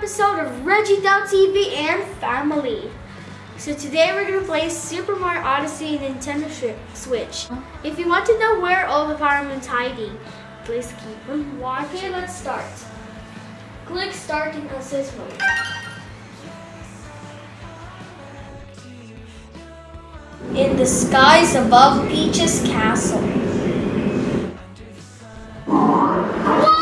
episode of ReggiedelTV and Family. So today we're going to play Super Mario Odyssey Nintendo Switch. If you want to know where all the Power Moon's hiding, please keep watching. Okay, let's start. Click Start in Assist Mode. In the skies above Peach's castle. Whoa!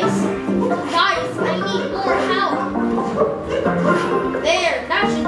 Guys, guys, I need more help. There, that should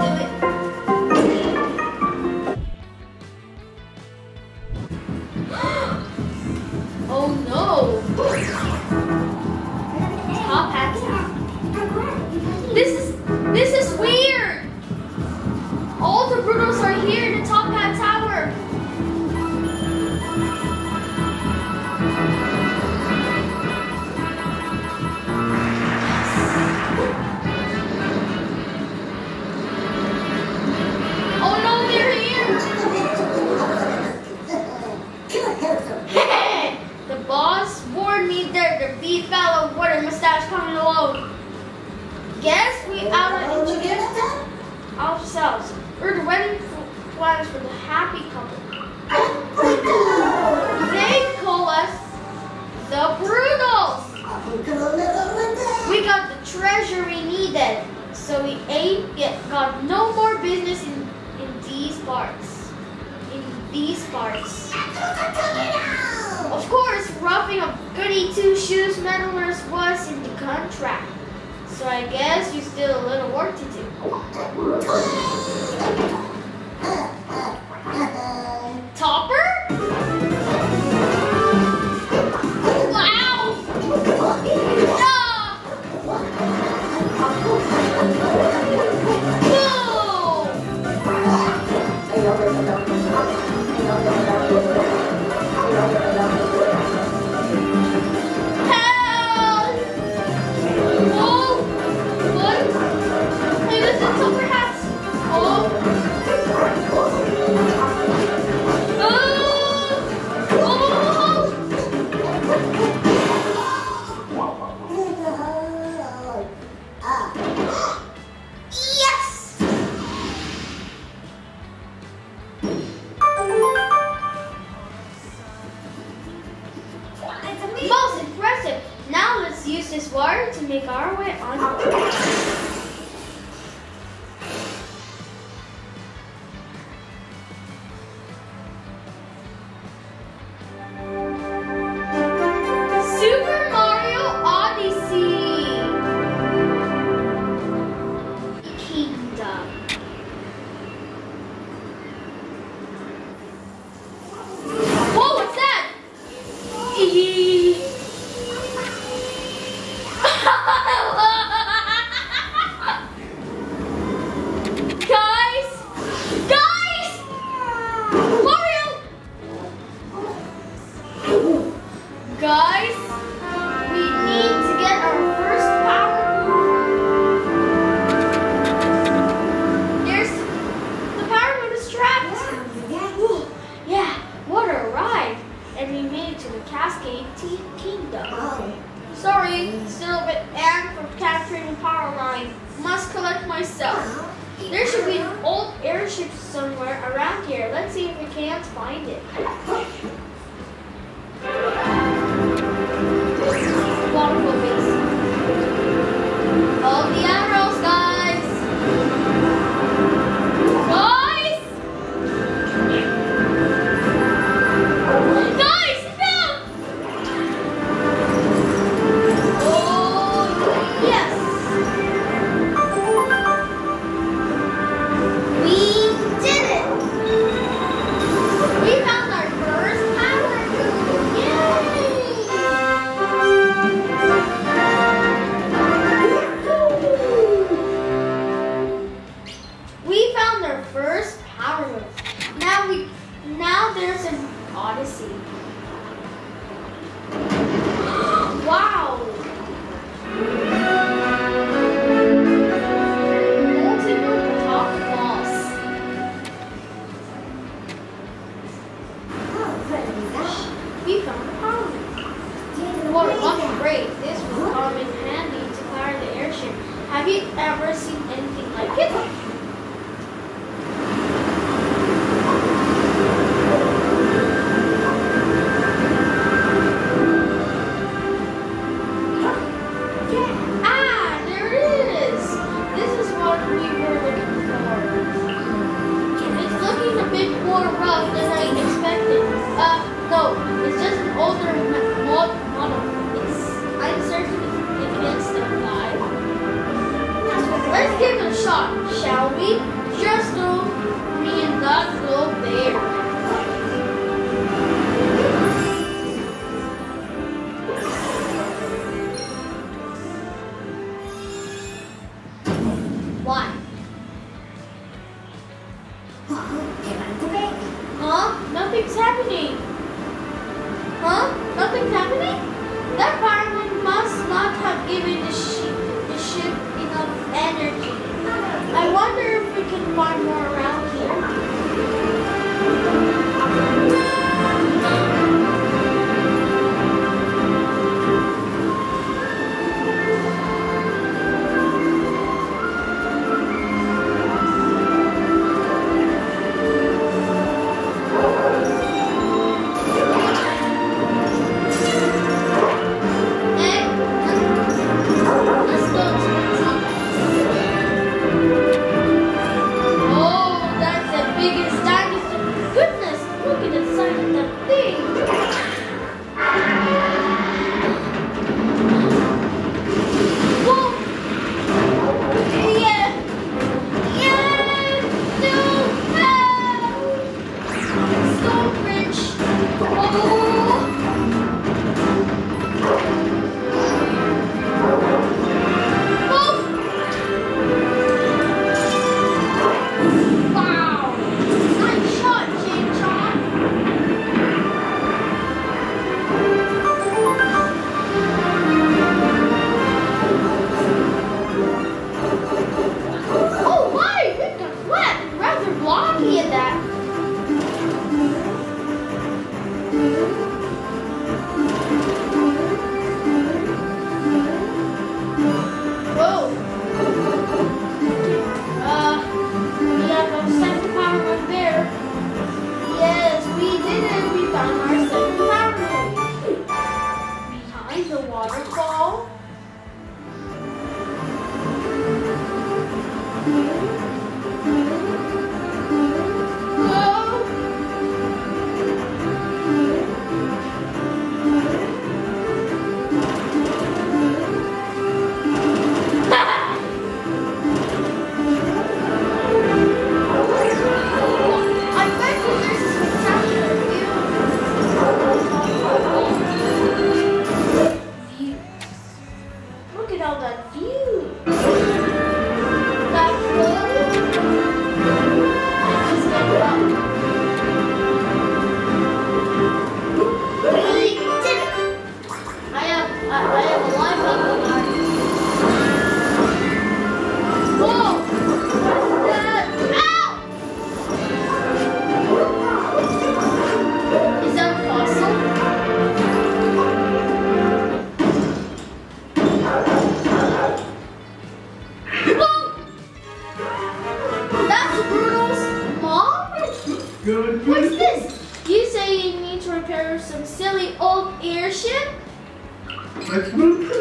silly old airship?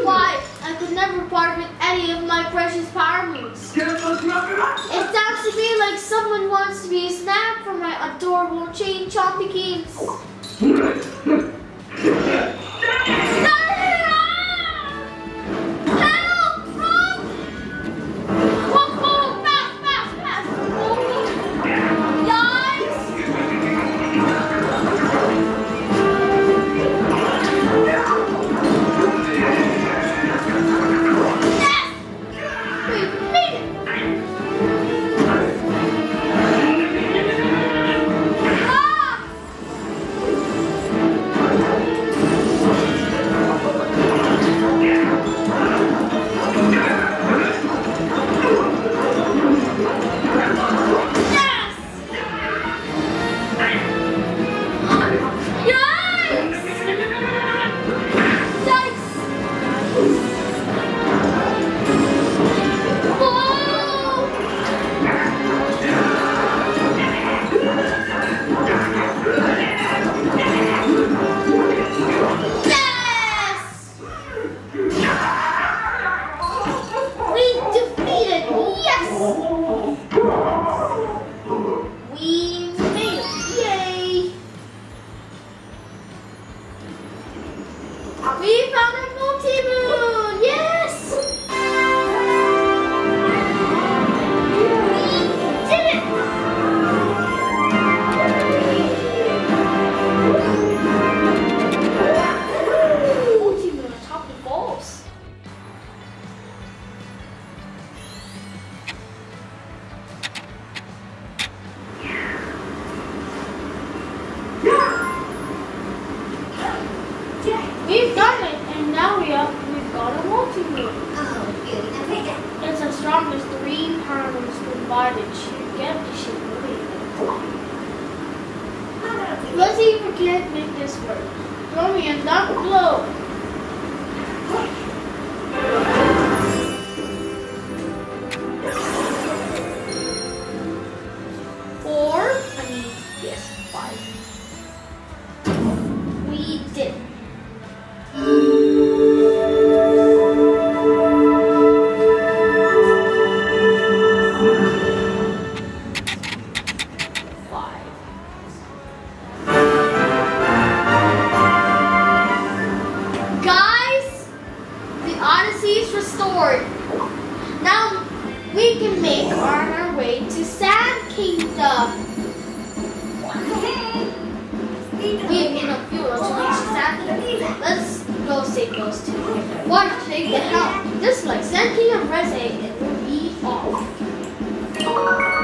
Why, I could never part with any of my precious power moons. It sounds to me like someone wants to be snapped for my adorable Chain Chompikins. Odyssey is restored. Now we can make on our way to Sand Kingdom. We have enough fuel to reach Sand Kingdom. Let's go save those two. One thing that help. This like Sand Kingdom Rese, it will be off.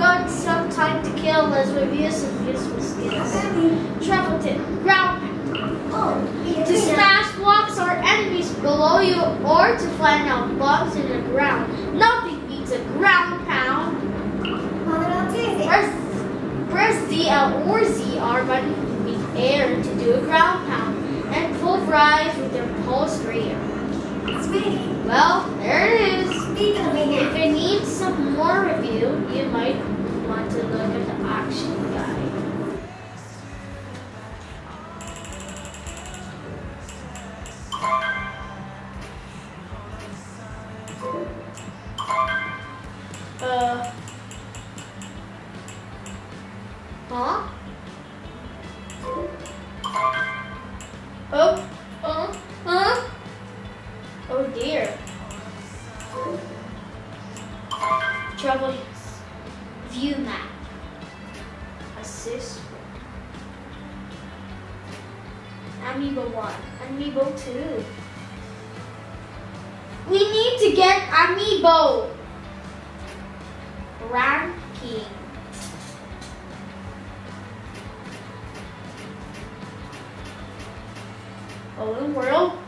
Got some time to kill, let's review some useful skills. Travel to ground to smash blocks or enemies below you or to find out bombs in the ground. Nothing beats a ground pound. Press, press the L or ZR button in the air to do a ground pound and pulverize with your pulse radar. Well, there it is. If it needs some more review, you might want to look at the action guide. Trouble view map. Assist. Amiibo 1. Amiibo 2. We need to get Amiibo. Ranking. The world.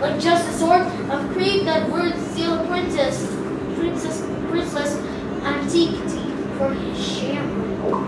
Like just a sort of creep that would steal a princess princess princess antiquity for his shampoo.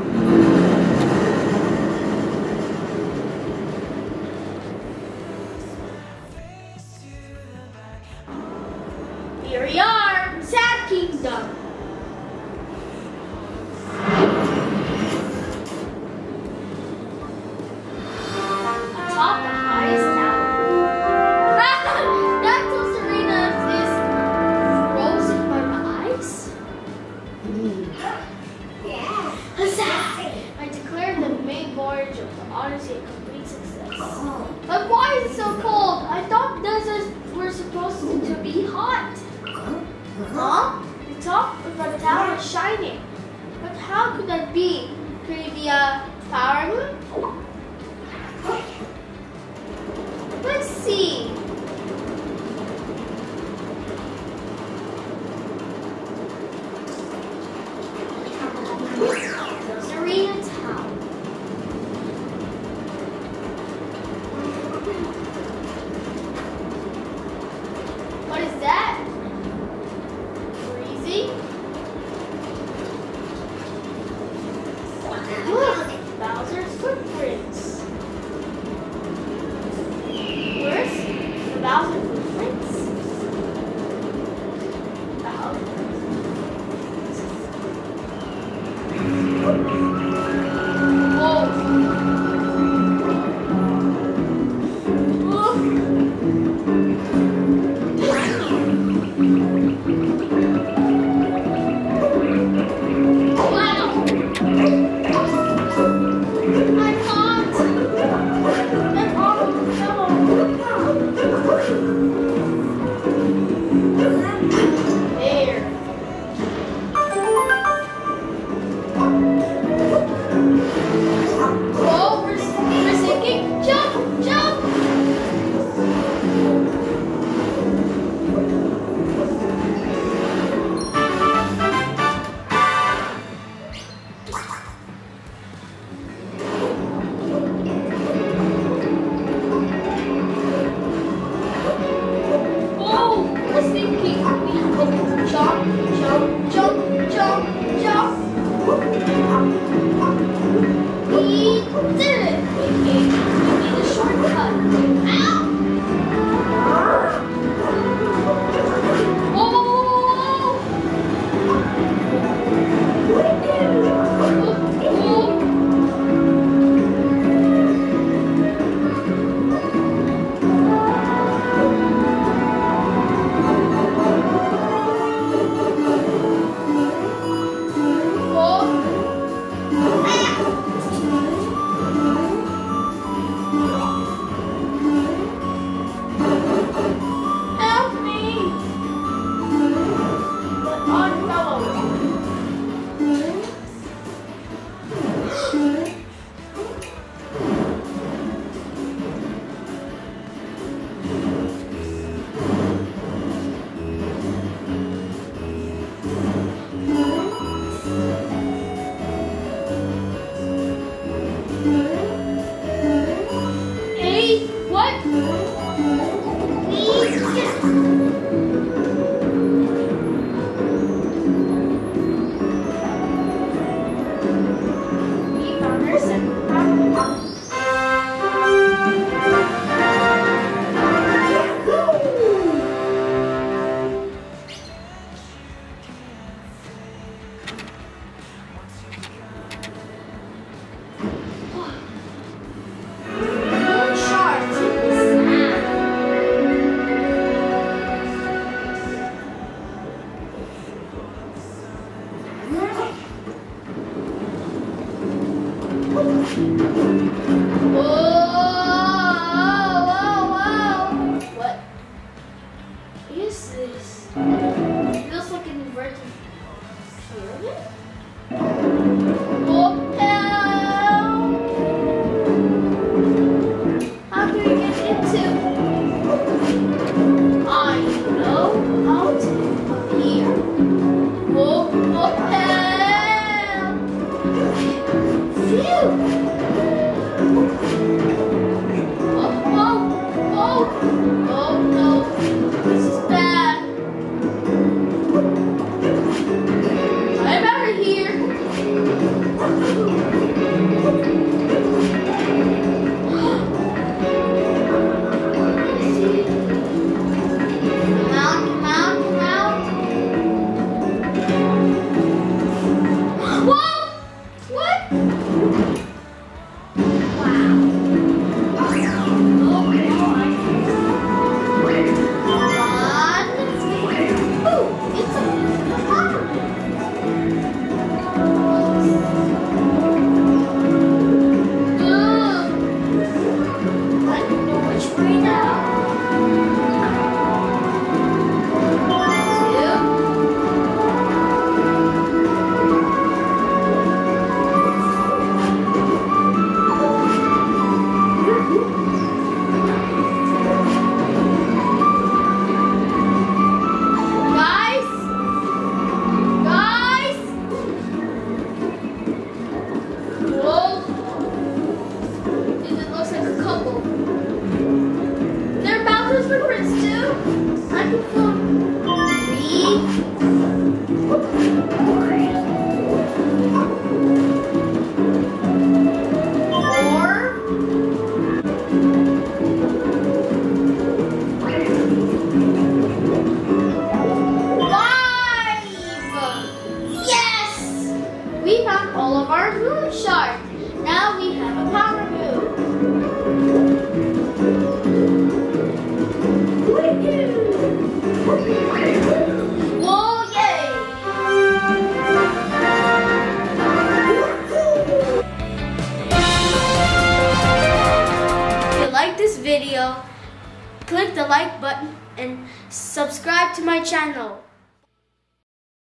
Too.